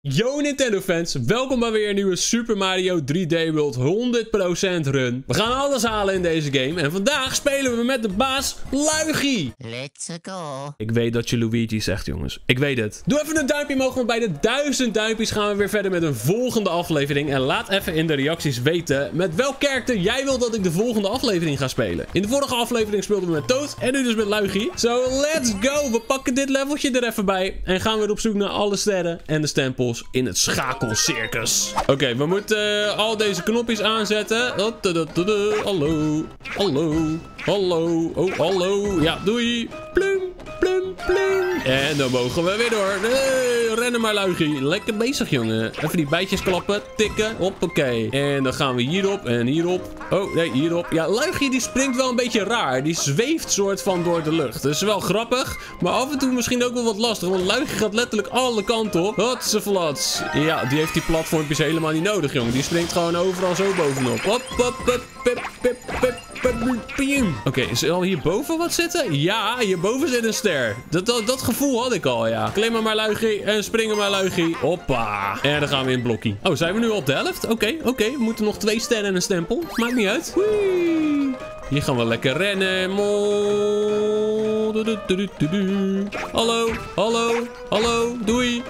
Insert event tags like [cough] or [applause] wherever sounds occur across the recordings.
Yo Nintendo fans, welkom bij weer een nieuwe Super Mario 3D World 100% run. We gaan alles halen in deze game en vandaag spelen we met de baas Luigi. Let's go. Ik weet dat je Luigi zegt jongens, ik weet het. Doe even een duimpje omhoog, want bij de 1000 duimpjes gaan we weer verder met een volgende aflevering. En laat even in de reacties weten met welk karakter jij wilt dat ik de volgende aflevering ga spelen. In de vorige aflevering speelden we met Toad en nu dus met Luigi. So let's go, we pakken dit leveltje er even bij en gaan weer op zoek naar alle sterren en de in het schakelcircus. Oké, we moeten uh, al deze knopjes aanzetten. Hallo, hallo, hallo, oh, hallo. Ja, doei. Plum, plum. En dan mogen we weer door. Nee, rennen maar, Luigi. Lekker bezig, jongen. Even die bijtjes klappen, tikken. Hoppakee. En dan gaan we hierop en hierop. Oh, nee, hierop. Ja, Luigi die springt wel een beetje raar. Die zweeft soort van door de lucht. Dat is wel grappig, maar af en toe misschien ook wel wat lastig. Want Luigi gaat letterlijk alle kanten op. Wat ze flats. Ja, die heeft die platformpjes helemaal niet nodig, jongen. Die springt gewoon overal zo bovenop. Hop, hop, hop, pip, pip, pip. Oké, okay, is er al hierboven wat zitten? Ja, hierboven zit een ster. Dat, dat, gevoel had ik al, ja. Klimmen maar luigie en springen maar luigie. Hoppa. En dan gaan we in blokkie. Oh, zijn we nu op de helft? Oké, oké. We moeten nog twee sterren en een stempel. Maakt niet uit. Hier gaan we lekker rennen. Hallo, hallo, hallo, doei.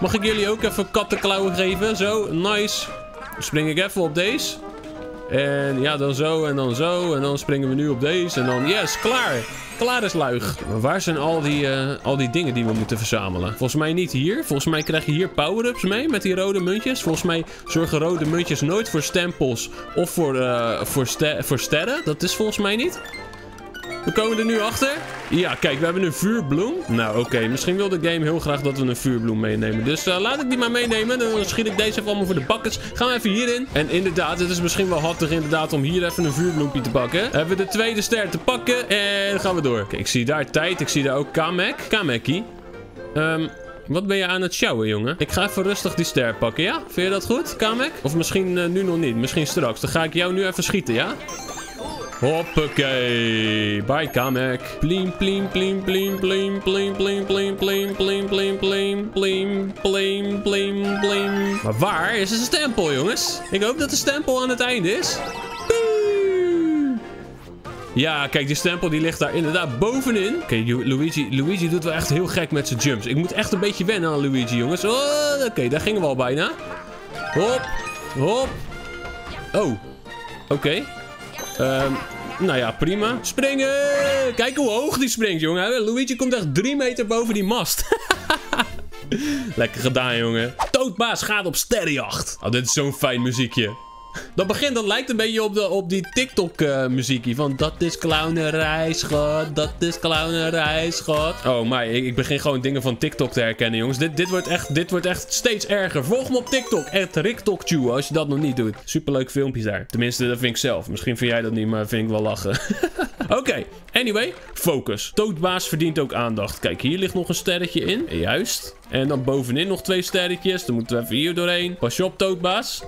Mag ik jullie ook even kattenklauwen geven? Zo, nice. Spring ik even op deze. En ja, dan zo en dan zo. En dan springen we nu op deze. En dan, yes, klaar. Klaar is luig. Waar zijn al die, uh, al die dingen die we moeten verzamelen? Volgens mij niet hier. Volgens mij krijg je hier power-ups mee met die rode muntjes. Volgens mij zorgen rode muntjes nooit voor stempels of voor, uh, voor, voor sterren. Dat is volgens mij niet. We komen er nu achter. Ja, kijk, we hebben een vuurbloem. Nou, oké. Misschien wil de game heel graag dat we een vuurbloem meenemen. Dus uh, laat ik die maar meenemen. Dan schiet ik deze even allemaal voor de bakkers. Gaan we even hierin. En inderdaad, het is misschien wel handig inderdaad om hier even een vuurbloempje te pakken. Hebben we de tweede ster te pakken. En gaan we door. Kijk, ik zie daar tijd. Ik zie daar ook Kamek. Kameki. Um, wat ben je aan het sjouwen, jongen? Ik ga even rustig die ster pakken, ja? Vind je dat goed, Kamek? Of misschien uh, nu nog niet. Misschien straks. Dan ga ik jou nu even schieten, ja? Hoppakee. Bye, Kamek. Plim, plim, plim, plim, plim, plim, plim, plim, plim, plim, plim, plim, plim, plim, plim, plim. Maar waar is de stempel, jongens? Ik hoop dat de stempel aan het einde is. Ja, kijk, die stempel die ligt daar inderdaad bovenin. Oké, Luigi, Luigi doet wel echt heel gek met zijn jumps. Ik moet echt een beetje wennen aan Luigi, jongens. Oh, Oké, daar gingen we al bijna. Hop, hop. Oh, oké. Um, nou ja, prima. Springen! Kijk hoe hoog die springt, jongen. Luigi komt echt drie meter boven die mast. [laughs] Lekker gedaan, jongen. Toadbaas gaat op sterrenjacht. Oh, dit is zo'n fijn muziekje. Dat begint, dat lijkt een beetje op, de, op die TikTok uh, muziekje. Van dat is clownerij, schat. Dat is clownerij, schat. Oh, maar ik, begin gewoon dingen van TikTok te herkennen, jongens. Dit, dit, wordt echt, dit wordt echt steeds erger. Volg me op TikTok. Echt RikTokTube, als je dat nog niet doet. Superleuk filmpjes daar. Tenminste, dat vind ik zelf. Misschien vind jij dat niet, maar vind ik wel lachen. [laughs] Oké, anyway. Focus. Toadbaas verdient ook aandacht. Kijk, hier ligt nog een sterretje in. Juist. En dan bovenin nog twee sterretjes. Dan moeten we even hier doorheen. Pas je op, Toadbaas.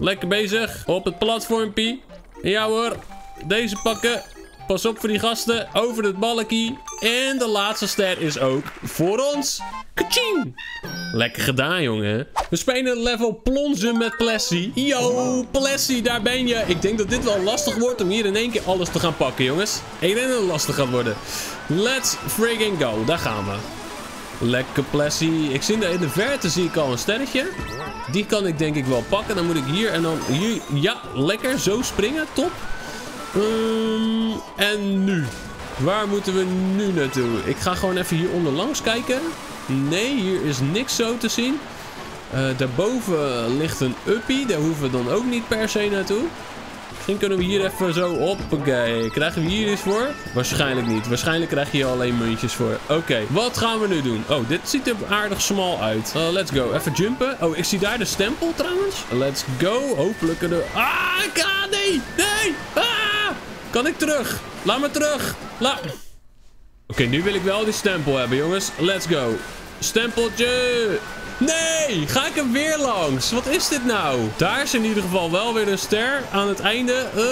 Lekker bezig. Op het platformpie. Ja hoor. Deze pakken. Pas op voor die gasten. Over het balkie. En de laatste ster is ook voor ons. Kaching! Lekker gedaan, jongen. We spelen level plonzen met Plessy. Yo, Plessy, daar ben je. Ik denk dat dit wel lastig wordt om hier in één keer alles te gaan pakken, jongens. Ik dat het lastig gaat worden. Let's friggin' go. Daar gaan we. Lekker Plessy. Ik zie in de verte zie ik al een sterretje. Die kan ik denk ik wel pakken. Dan moet ik hier en dan hier. Ja, lekker. Zo springen. Top. Um, en nu? Waar moeten we nu naartoe? Ik ga gewoon even hier onderlangs kijken. Nee, hier is niks zo te zien. Uh, daarboven ligt een uppie. Daar hoeven we dan ook niet per se naartoe. Misschien kunnen we hier even zo... Hoppakee. Krijgen we hier iets voor? Waarschijnlijk niet. Waarschijnlijk krijg je hier alleen muntjes voor. Oké, wat gaan we nu doen? Oh, dit ziet er aardig smal uit. Uh, let's go. Even jumpen. Oh, ik zie daar de stempel trouwens. Let's go. Hopelijk kunnen we... Ah, ik Nee! Nee! Ah! Kan ik terug? Laat me terug. Laat... Oké, nu wil ik wel die stempel hebben, jongens. Let's go. Stempeltje. Nee, ga ik er weer langs? Wat is dit nou? Daar is in ieder geval wel weer een ster aan het einde. Uh,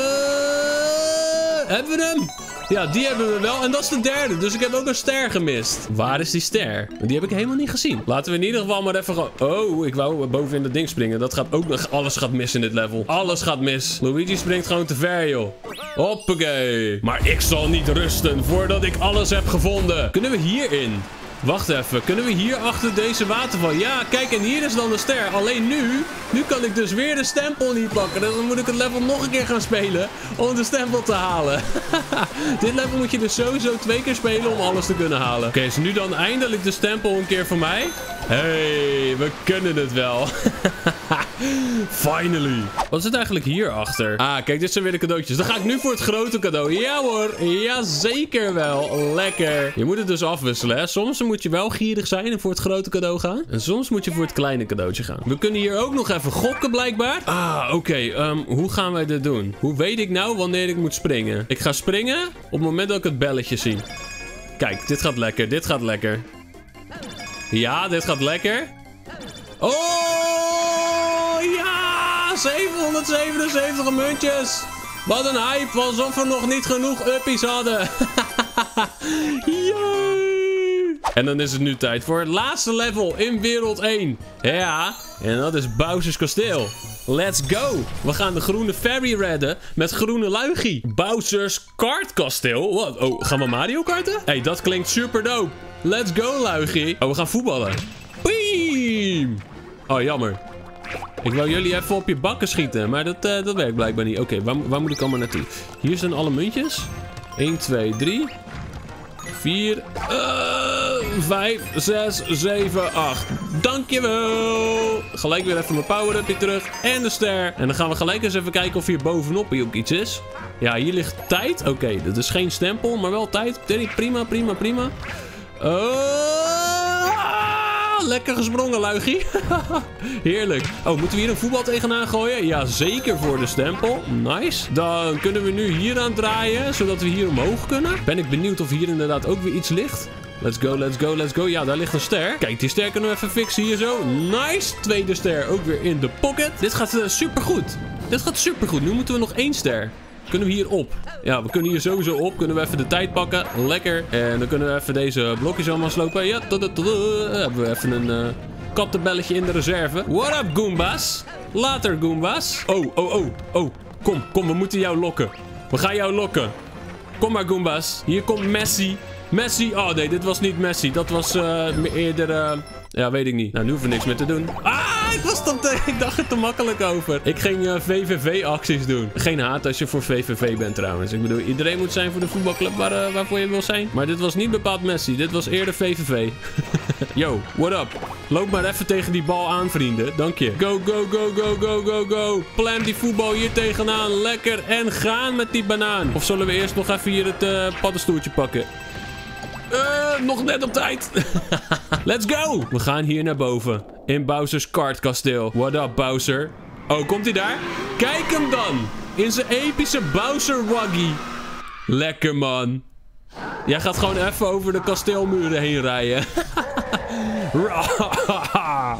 hebben we hem? Ja, die hebben we wel. En dat is de derde. Dus ik heb ook een ster gemist. Waar is die ster? Die heb ik helemaal niet gezien. Laten we in ieder geval maar even gaan... Oh, ik wou boven in dat ding springen. Dat gaat ook nog... Alles gaat mis in dit level. Alles gaat mis. Luigi springt gewoon te ver, joh. Hoppakee. Maar ik zal niet rusten voordat ik alles heb gevonden. Kunnen we hierin? Wacht even, kunnen we hier achter deze waterval? Ja, kijk, en hier is dan de ster. Alleen nu, nu kan ik dus weer de stempel niet pakken. Dus dan moet ik het level nog een keer gaan spelen om de stempel te halen. [laughs] Dit level moet je dus sowieso twee keer spelen om alles te kunnen halen. Oké, is nu dan eindelijk de stempel een keer voor mij? hey, we kunnen het wel. [laughs] Finally. Wat zit eigenlijk hierachter? Ah, kijk, dit zijn weer de cadeautjes. Dan ga ik nu voor het grote cadeau. Ja hoor, ja zeker wel. Lekker. Je moet het dus afwisselen, hè. Soms moet je wel gierig zijn en voor het grote cadeau gaan. En soms moet je voor het kleine cadeautje gaan. We kunnen hier ook nog even gokken blijkbaar. Ah, oké. Ehm, hoe gaan wij dit doen? Hoe weet ik nou wanneer ik moet springen? Ik ga springen op het moment dat ik het belletje zie. Kijk, dit gaat lekker. Dit gaat lekker. Ja, dit gaat lekker. Oh! 777 muntjes. Wat een hype, alsof we nog niet genoeg uppies hadden. [laughs] En dan is het nu tijd voor het laatste level in wereld 1. Ja, en dat is Bowser's kasteel. Let's go! We gaan de groene ferry redden met groene luigie. Bowser's kartkasteel? Wat? Oh, gaan we Mario karten? hey, dat klinkt super dope. Let's go, luigie. Oh, we gaan voetballen. Piem! Oh, jammer. Ik wil jullie even op je bakken schieten, maar dat, uh, dat werkt blijkbaar niet. Oké, waar, waar moet ik allemaal naartoe? Hier zijn alle muntjes. 1, 2, 3, 4, uh, 5, 6, 7, 8. Dankjewel. Gelijk weer even mijn power-upje terug. En de ster. En dan gaan we gelijk eens even kijken of hier bovenop ook iets is. Ja, hier ligt tijd. Oké, dat is geen stempel, maar wel tijd. Prima, prima, prima. Oh, lekker gesprongen, luigie. [laughs] Heerlijk. Oh, moeten we hier een voetbal tegenaan gooien? Ja, zeker voor de stempel. Nice. Dan kunnen we nu hier aan draaien, zodat we hier omhoog kunnen. Ben ik benieuwd of hier inderdaad ook weer iets ligt. Let's go, let's go, let's go. Ja, daar ligt een ster. Kijk, die ster kunnen we even fixen hier zo. Nice. Tweede ster ook weer in de pocket. Dit gaat uh, supergoed. Dit gaat supergoed. Nu moeten we nog één ster. Kunnen we hier op? Ja, we kunnen hier sowieso op. Kunnen we even de tijd pakken. Lekker. En dan kunnen we even deze blokjes allemaal slopen. Ja, dan hebben we even een uh, kattenbelletje in de reserve. What up, Goombas? Later, Goombas. Oh, oh, oh, oh. Kom, kom, we moeten jou lokken. We gaan jou lokken. Kom maar, Goombas. Hier komt Messi. Messi. Oh, nee, dit was niet Messi. Dat was uh, eerder... Uh, ja, weet ik niet. Nou, nu hoeven we niks meer te doen. Ah, ik, was dan te, ik dacht er te makkelijk over. Ik ging uh, VVV-acties doen. Geen haat als je voor VVV bent trouwens. Ik bedoel, iedereen moet zijn voor de voetbalclub waar, uh, waarvoor je wil zijn. Maar dit was niet bepaald Messi. Dit was eerder VVV. [laughs] Yo, what up? Loop maar even tegen die bal aan, vrienden. Dank je. Go, go, go, go, go, go, go. Plam die voetbal hier tegenaan. Lekker. En gaan met die banaan. Of zullen we eerst nog even hier het paddenstoeltje pakken? Uh, nog net op tijd. [laughs] Let's go. We gaan hier naar boven. In Bowser's kartkasteel. What up, Bowser? Oh, komt hij daar? Kijk hem dan. In zijn epische Bowser Waggy. Lekker, man. Jij gaat gewoon even over de kasteelmuren heen rijden.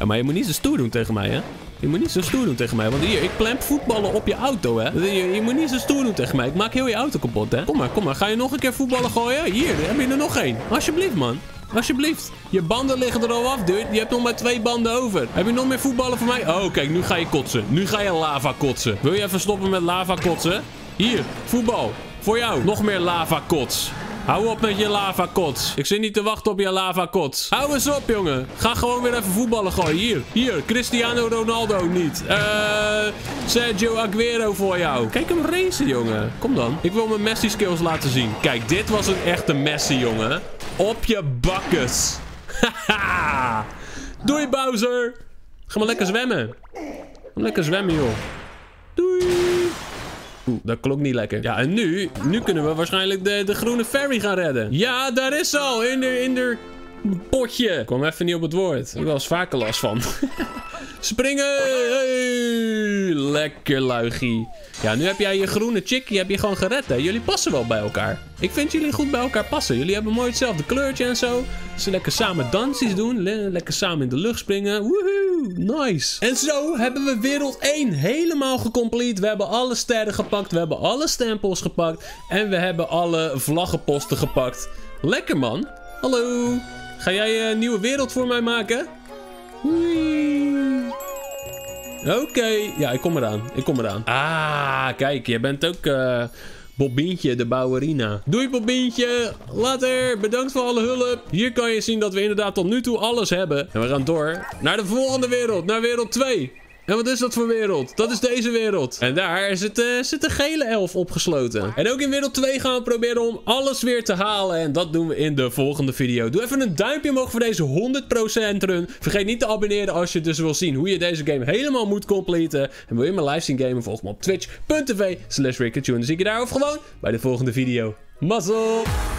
[laughs] maar je moet niet zo stoer doen tegen mij, hè? Je moet niet zo stoer doen tegen mij. Want hier, ik plemp voetballen op je auto, hè. Je, je, moet niet zo stoer doen tegen mij. Ik maak heel je auto kapot, hè. Kom maar, kom maar. Ga je nog een keer voetballen gooien? Hier, heb je er nog één. Alsjeblieft, man. Alsjeblieft. Je banden liggen er al af, dude. Je hebt nog maar twee banden over. Heb je nog meer voetballen voor mij? Oh, kijk, nu ga je kotsen. Nu ga je lava kotsen. Wil je even stoppen met lava kotsen? Hier, voetbal. Voor jou. Nog meer lava kots. Hou op met je lava kots. Ik zit niet te wachten op je lava kots. Hou eens op, jongen. Ga gewoon weer even voetballen gooien. Hier, hier. Cristiano Ronaldo niet. Eh, Sergio Aguero voor jou. Kijk hem racen, jongen. Kom dan. Ik wil mijn Messi skills laten zien. Kijk, dit was een echte Messi, jongen. Op je bakkes. Haha. Doei, Bowser. Ga maar lekker zwemmen. Ga lekker zwemmen, joh. Doei. Oeh, dat klonk niet lekker. Ja, en nu, nu kunnen we waarschijnlijk de, de groene ferry gaan redden. Ja, daar is ze al. In de, in de potje. Ik kwam even niet op het woord. Ik eens vaker last van. [laughs] Springen! Hey, lekker luigie. Ja, nu heb jij je groene chickie heb je gewoon gered, hè. Jullie passen wel bij elkaar. Ik vind jullie goed bij elkaar passen. Jullie hebben mooi hetzelfde kleurtje en zo. Ze lekker samen dansjes doen. lekker samen in de lucht springen. Woehoe, nice. En zo hebben we wereld 1 helemaal gecomplete. We hebben alle sterren gepakt. We hebben alle stempels gepakt. En we hebben alle vlaggenposten gepakt. Lekker, man. Hallo. Ga jij een nieuwe wereld voor mij maken? Oké, ja, ik kom eraan. Ik kom eraan. Ah, kijk, jij bent ook uh, Bobientje, de bouwerina. Doei Bobientje, later, bedankt voor alle hulp. Hier kan je zien dat we inderdaad tot nu toe alles hebben. En we gaan door naar de volgende wereld, naar wereld 2. En wat is dat voor wereld? Dat is deze wereld. En daar zit, uh, zit een gele elf opgesloten. En ook in wereld 2 gaan we proberen om alles weer te halen. En dat doen we in de volgende video. Doe even een duimpje omhoog voor deze 100% run. Vergeet niet te abonneren als je dus wil zien hoe je deze game helemaal moet completen. En wil je mijn live zien gamen? Volg me op twitch.tv slash Dan zie ik je daar of gewoon bij de volgende video. Mazzel!